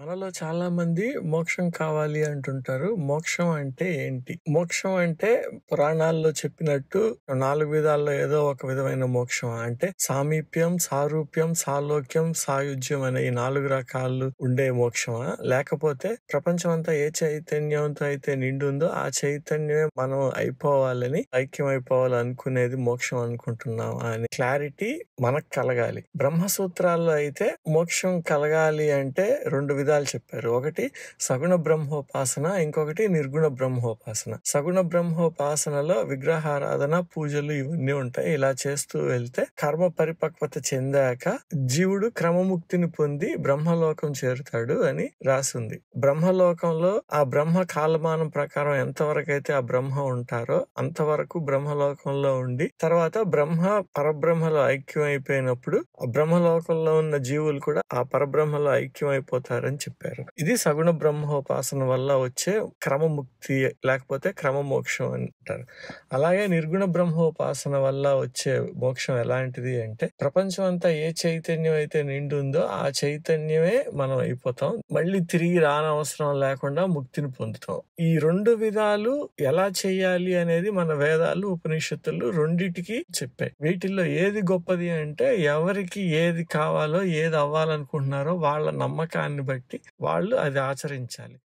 మనలో చాలా మంది మోక్షం కావాలి అంటుంటారు. మోక్షం అంటే ఏంటి? మోక్షం అంటే పురాణాల్లో చెప్పినట్టు నాలుగు విధాల్లో ఏదో ఒక విధమైన మోక్షమా? అంటే సామీప్యం, సారూప్యం, సాలోక్యం, సాయుజ్యం అనే ఈ నాలుగు రకాలు ఉండే మోక్షమా? లేకపోతే ప్రపంచం అంతా ఏ చైతన్యంతో అయితే నిండుందో ఆ చైతన్యమే మనం అయిపోవాలని, ఐక్యం అయిపోవాలి అనుకునేది మోక్షం అనుకుంటున్నామా అని క్లారిటీ మనకు కలగాలి. బ్రహ్మసూత్రాల్లో అయితే మోక్షం కలగాలి అంటే రెండు విధాలు చెప్పారు. ఒకటి సగుణ బ్రహ్మోపాసన, ఇంకొకటి నిర్గుణ బ్రహ్మోపాసన. సగుణ బ్రహ్మోపాసనలో విగ్రహారాధన, పూజలు ఇవన్నీ ఉంటాయి. ఇలా చేస్తూ వెళ్తే కర్మ పరిపక్వత చెందాక జీవుడు క్రమముక్తిని పొంది బ్రహ్మలోకం చేరుతాడు అని రాసింది బ్రహ్మలోకంలో ఆ బ్రహ్మ కాలమానం ప్రకారం ఎంతవరకైతే ఆ బ్రహ్మ ఉంటారో అంతవరకు బ్రహ్మలోకంలో ఉండి తర్వాత బ్రహ్మ పరబ్రహ్మలో ఐక్యం అయిపోయినప్పుడు ఆ బ్రహ్మలోకంలో ఉన్న జీవులు కూడా ఆ పరబ్రహ్మలో ఐక్యం అయిపోతారని చెప్పారు. ఇది సగుణ బ్రహ్మోపాసన వల్ల వచ్చే క్రమముక్తి లేకపోతే క్రమమోక్షం అంటారు. అలాగే నిర్గుణ బ్రహ్మోపాసన వల్ల వచ్చే మోక్షం ఎలాంటిది అంటే ప్రపంచం అంతా ఏ చైతన్యం అయితే నిండుందో ఆ చైతన్యమే మనం అయిపోతాం. మళ్ళీ తిరిగి రానవసరం లేకుండా ముక్తిని పొందుతాం. ఈ రెండు విధాలు ఎలా చేయాలి అనేది మన వేదాలు, ఉపనిషత్తులు రెండిటికి చెప్పాయి. వీటిల్లో ఏది గొప్పది అంటే ఎవరికి ఏది కావాలో, ఏది అవ్వాలనుకుంటున్నారో వాళ్ళ నమ్మకాన్ని బట్టి వాళ్ళు అది ఆచరించాలి.